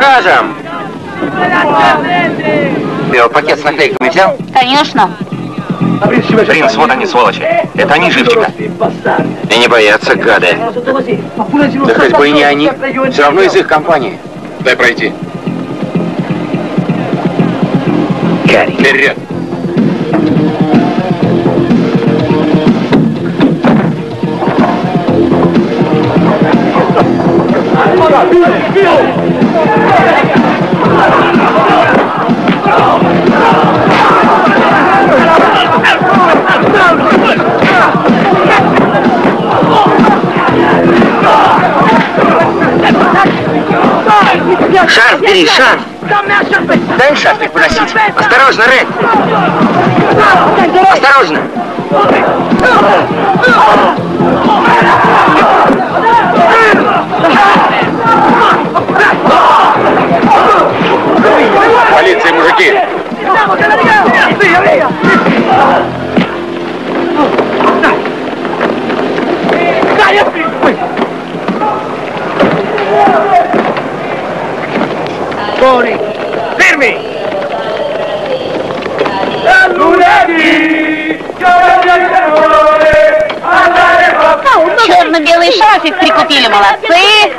скажем. Ты пакет с наклейками взял? Конечно. Принц, вот они, сволочи. Это они живчика. И не боятся, гады. Да хоть бы и не они. Все равно из их компании. Дай пройти. Вперед. Шарф бери, шарф. Дай шарфик поносить. Осторожно, Ред. Осторожно. Полиция, мужики. Черно-белый шарфик прикупили, молодцы.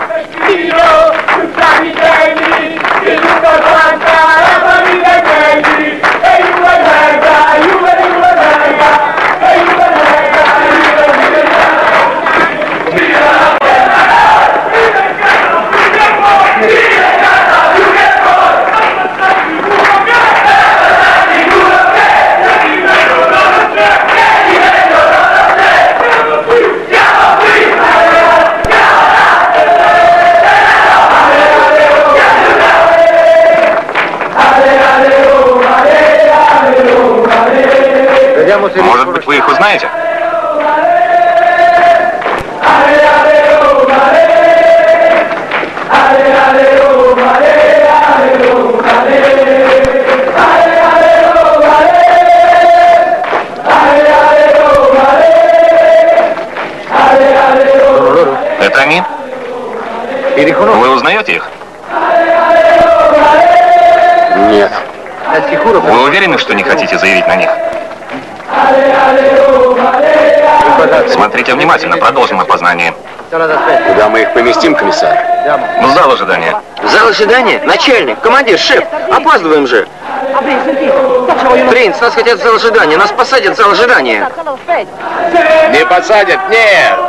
Может быть, вы их узнаете? Это они? Вы узнаете их? Нет. Вы уверены, что не хотите заявить на них? Смотрите внимательно, продолжим опознание. Куда мы их поместим, комиссар? В зал ожидания. Зал ожидания? Начальник, командир, шеф. Опаздываем же. Принц, нас хотят в зал ожидания. Нас посадят в зал ожидания. Не посадят, нет.